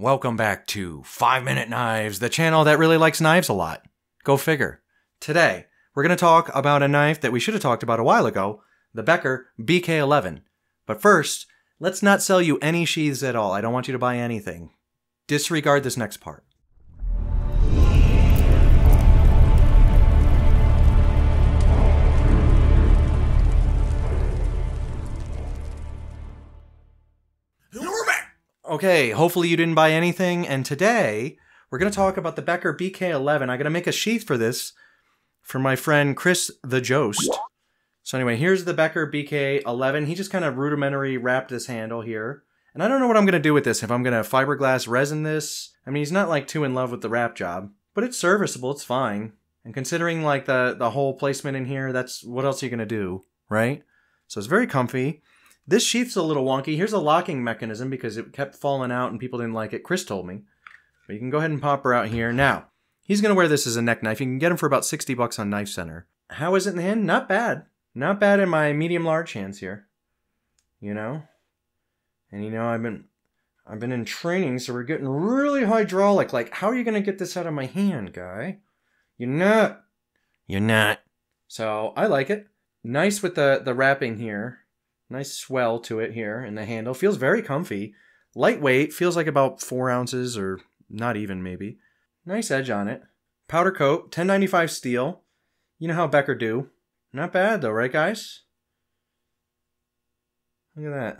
Welcome back to 5 Minute Knives, the channel that really likes knives a lot. Go figure. Today, we're going to talk about a knife that we should have talked about a while ago, the Becker BK11. But first, let's not sell you any sheaths at all. I don't want you to buy anything. Disregard this next part. Okay, hopefully you didn't buy anything, and today we're going to talk about the Becker BK11. I got to make a sheath for this for my friend Chris the Jost. So anyway, here's the Becker BK11. He just kind of rudimentary wrapped this handle here. And I don't know what I'm going to do with this, if I'm going to fiberglass resin this. I mean, he's not like too in love with the wrap job, but it's serviceable, it's fine. And considering like the, the whole placement in here, that's what else are you going to do, right? So it's very comfy. This sheath's a little wonky. Here's a locking mechanism because it kept falling out and people didn't like it. Chris told me. But you can go ahead and pop her out here. Now, he's going to wear this as a neck knife. You can get him for about 60 bucks on Knife Center. How is it in the hand? Not bad. Not bad in my medium large hands here. You know? And you know, I've been I've been in training, so we're getting really hydraulic. Like, how are you gonna get this out of my hand, guy? You're not. You're not. So I like it. Nice with the the wrapping here. Nice swell to it here in the handle. Feels very comfy. Lightweight, feels like about four ounces or not even maybe. Nice edge on it. Powder coat, 1095 steel. You know how Becker do. Not bad though, right guys? Look at that.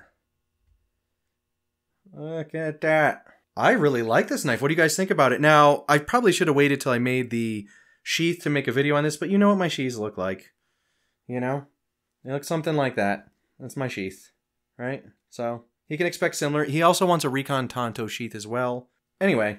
Look at that. I really like this knife. What do you guys think about it? Now, I probably should have waited till I made the sheath to make a video on this, but you know what my sheaths look like. You know? They look something like that. That's my sheath, right? So he can expect similar. He also wants a Recon Tonto sheath as well. Anyway,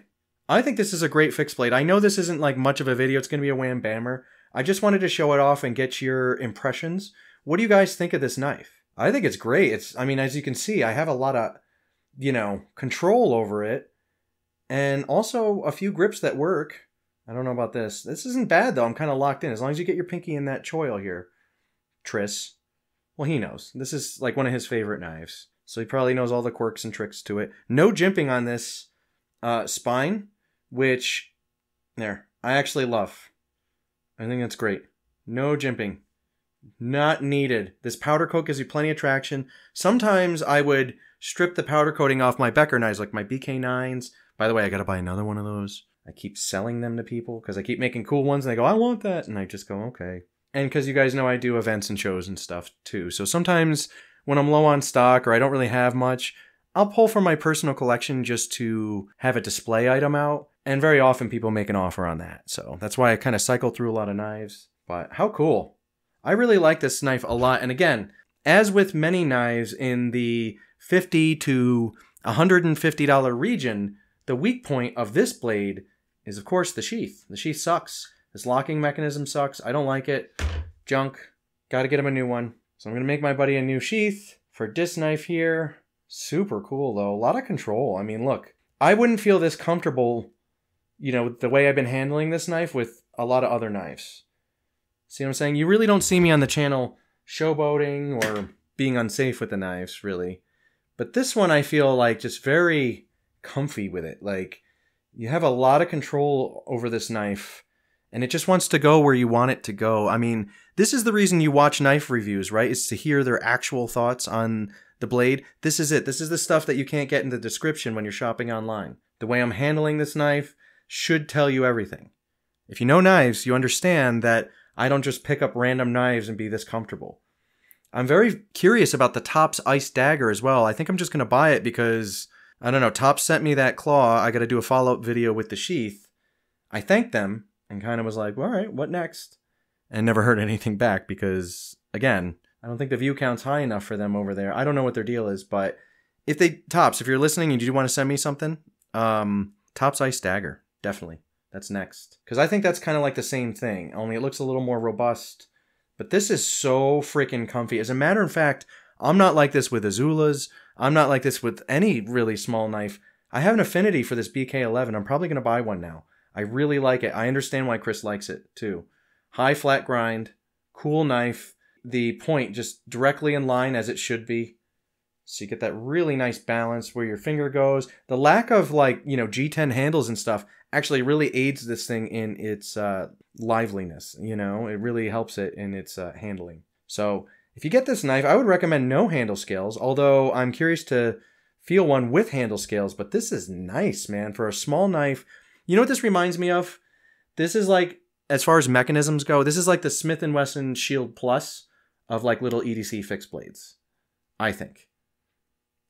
I think this is a great fixed blade. I know this isn't like much of a video. It's going to be a wham bammer. I just wanted to show it off and get your impressions. What do you guys think of this knife? I think it's great. It's, I mean, as you can see, I have a lot of, you know, control over it and also a few grips that work. I don't know about this. This isn't bad though. I'm kind of locked in as long as you get your pinky in that choil here, Tris. Well, he knows. This is like one of his favorite knives. So he probably knows all the quirks and tricks to it. No jimping on this uh, spine, which, there, I actually love. I think that's great. No jimping. Not needed. This powder coat gives you plenty of traction. Sometimes I would strip the powder coating off my Becker knives, like my BK9s. By the way, I gotta buy another one of those. I keep selling them to people because I keep making cool ones and they go, I want that. And I just go, okay and because you guys know I do events and shows and stuff too. So sometimes when I'm low on stock or I don't really have much, I'll pull from my personal collection just to have a display item out. And very often people make an offer on that. So that's why I kind of cycle through a lot of knives. But how cool. I really like this knife a lot. And again, as with many knives in the 50 to $150 region, the weak point of this blade is, of course, the sheath. The sheath sucks. This locking mechanism sucks. I don't like it. Junk. Got to get him a new one. So I'm to make my buddy a new sheath for disc knife here. Super cool though. A lot of control. I mean, look, I wouldn't feel this comfortable, you know, the way I've been handling this knife with a lot of other knives. See what I'm saying? You really don't see me on the channel showboating or being unsafe with the knives, really. But this one I feel like just very comfy with it. Like you have a lot of control over this knife and it just wants to go where you want it to go. I mean, this is the reason you watch knife reviews, right? It's to hear their actual thoughts on the blade. This is it. This is the stuff that you can't get in the description when you're shopping online. The way I'm handling this knife should tell you everything. If you know knives, you understand that I don't just pick up random knives and be this comfortable. I'm very curious about the Tops Ice Dagger as well. I think I'm just going to buy it because, I don't know, Tops sent me that claw. I got to do a follow up video with the sheath. I thanked them and kind of was like, well, all right, what next? And never heard anything back because, again, I don't think the view count's high enough for them over there. I don't know what their deal is, but if they tops, if you're listening and you do want to send me something, um, tops ice dagger, definitely. That's next because I think that's kind of like the same thing, only it looks a little more robust. But this is so freaking comfy. As a matter of fact, I'm not like this with Izulas. I'm not like this with any really small knife. I have an affinity for this BK11. I'm probably going to buy one now. I really like it. I understand why Chris likes it too. High flat grind, cool knife, the point just directly in line as it should be. So you get that really nice balance where your finger goes. The lack of like, you know, G10 handles and stuff actually really aids this thing in its uh, liveliness. You know, it really helps it in its uh, handling. So if you get this knife, I would recommend no handle scales, although I'm curious to feel one with handle scales, but this is nice, man. For a small knife, you know what this reminds me of? This is like, as far as mechanisms go, this is like the Smith & Wesson Shield Plus of like little EDC fixed blades, I think.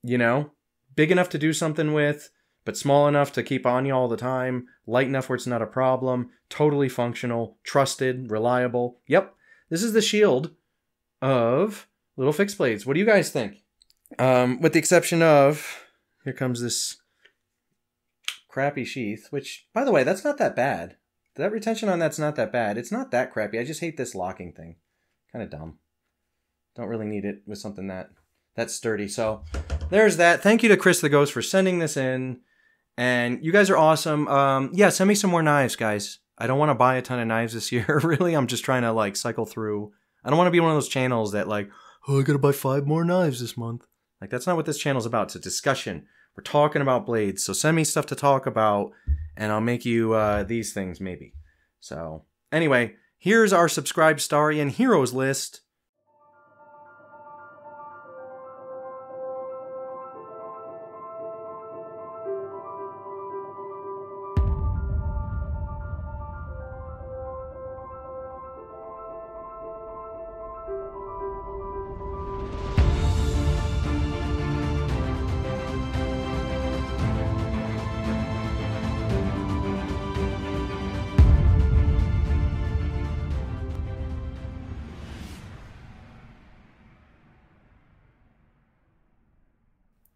You know, big enough to do something with, but small enough to keep on you all the time, light enough where it's not a problem, totally functional, trusted, reliable. Yep, this is the Shield of little fixed blades. What do you guys think? Um, with the exception of, here comes this crappy sheath, which, by the way, that's not that bad. That retention on that's not that bad. It's not that crappy. I just hate this locking thing. Kind of dumb. Don't really need it with something that that's sturdy. So there's that. Thank you to Chris the Ghost for sending this in. And you guys are awesome. Um, yeah, send me some more knives, guys. I don't want to buy a ton of knives this year. really, I'm just trying to like cycle through. I don't want to be one of those channels that like, oh, I gotta buy five more knives this month. Like that's not what this channel's about. It's a discussion. We're talking about blades. So send me stuff to talk about, and I'll make you uh, these things maybe. So anyway, here's our Subscribestar and heroes list.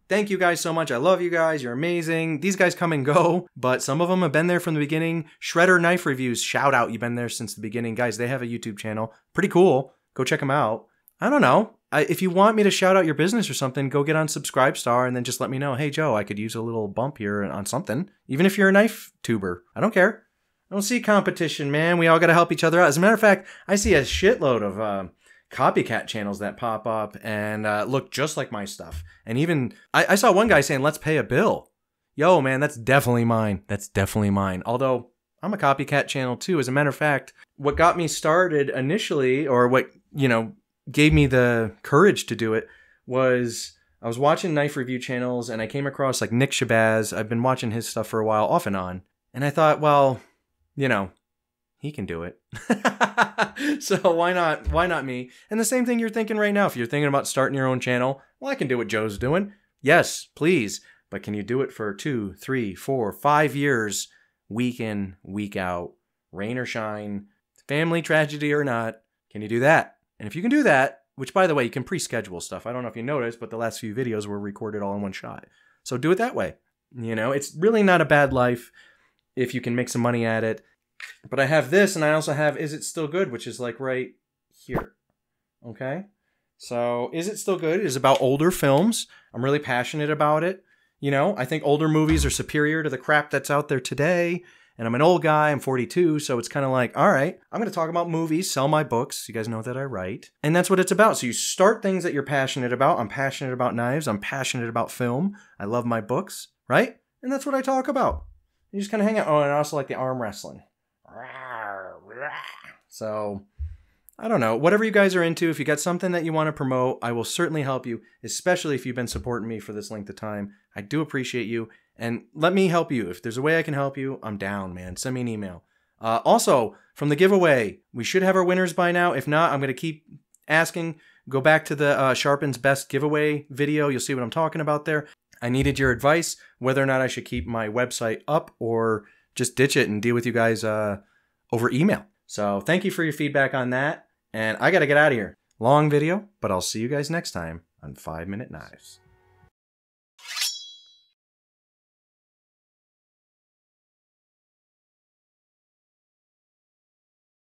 Thank you guys so much. I love you guys. You're amazing. These guys come and go, but some of them have been there from the beginning. Shredder Knife Reviews, shout out. You've been there since the beginning. Guys, they have a YouTube channel. Pretty cool. Go check them out. I don't know. I, if you want me to shout out your business or something, go get on Subscribestar and then just let me know. Hey, Joe, I could use a little bump here on something. Even if you're a knife tuber. I don't care. I don't see competition, man. We all got to help each other out. As a matter of fact, I see a shitload of uh, copycat channels that pop up and uh, look just like my stuff. And even I, I saw one guy saying, "Let's pay a bill." Yo, man, that's definitely mine. That's definitely mine. Although I'm a copycat channel too. As a matter of fact, what got me started initially, or what you know gave me the courage to do it, was I was watching knife review channels and I came across like Nick Shabazz. I've been watching his stuff for a while, off and on. And I thought, well, you know, he can do it. so why not why not me? And the same thing you're thinking right now if you're thinking about starting your own channel, well I can do what Joe's doing. Yes, please. But can you do it for two, three, four, five years, week in, week out, rain or shine, family tragedy or not? Can you do that? And if you can do that, which by the way, you can pre-schedule stuff. I don't know if you noticed, but the last few videos were recorded all in one shot. So do it that way. You know, it's really not a bad life if you can make some money at it but I have this, and I also have Is It Still Good, which is like right here. Okay? So, Is It Still Good is about older films. I'm really passionate about it. You know, I think older movies are superior to the crap that's out there today. And I'm an old guy, I'm 42, so it's kind of like, all right, I'm going to talk about movies, sell my books. You guys know that I write. And that's what it's about. So you start things that you're passionate about. I'm passionate about knives, I'm passionate about film. I love my books, right? And that's what I talk about. You just kind of hang out. Oh, and I also like the arm wrestling. So, I don't know. Whatever you guys are into, if you got something that you want to promote, I will certainly help you, especially if you've been supporting me for this length of time. I do appreciate you. And let me help you. If there's a way I can help you, I'm down, man. Send me an email. Uh, also, from the giveaway, we should have our winners by now. If not, I'm going to keep asking. Go back to the uh, Sharpen's Best giveaway video. You'll see what I'm talking about there. I needed your advice whether or not I should keep my website up or just ditch it and deal with you guys uh, over email. So thank you for your feedback on that. And I got to get out of here. Long video, but I'll see you guys next time on 5 Minute Knives.